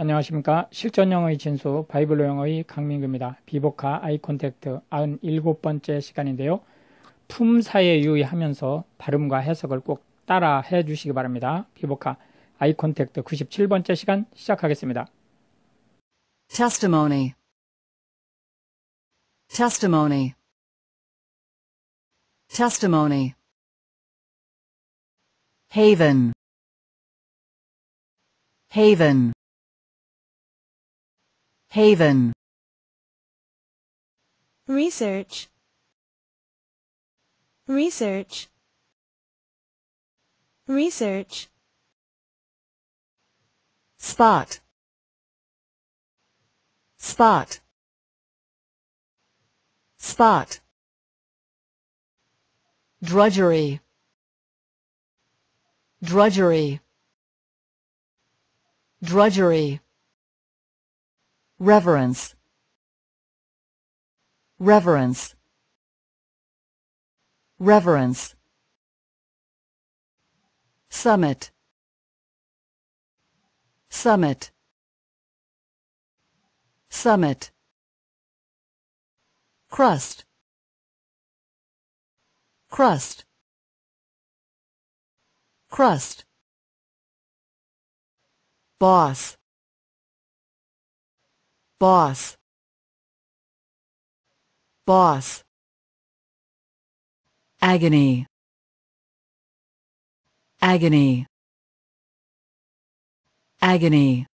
안녕하십니까. 실전 영어의 진수 바이블로 영어의 강민규입니다. 비보카 아이 콘택트 97번째 시간인데요. 품사에 유의하면서 발음과 해석을 꼭 따라 해 주시기 바랍니다. 비보카 아이 콘택트 97번째 시간 시작하겠습니다. testimony testimony testimony haven haven haven. Research. Research. Research. Spot. Spot. Spot. Drudgery. Drudgery. Drudgery reverence. Reverence. Reverence. Summit. Summit. Summit. Crust. Crust. Crust. Boss boss. Boss. Agony. Agony. Agony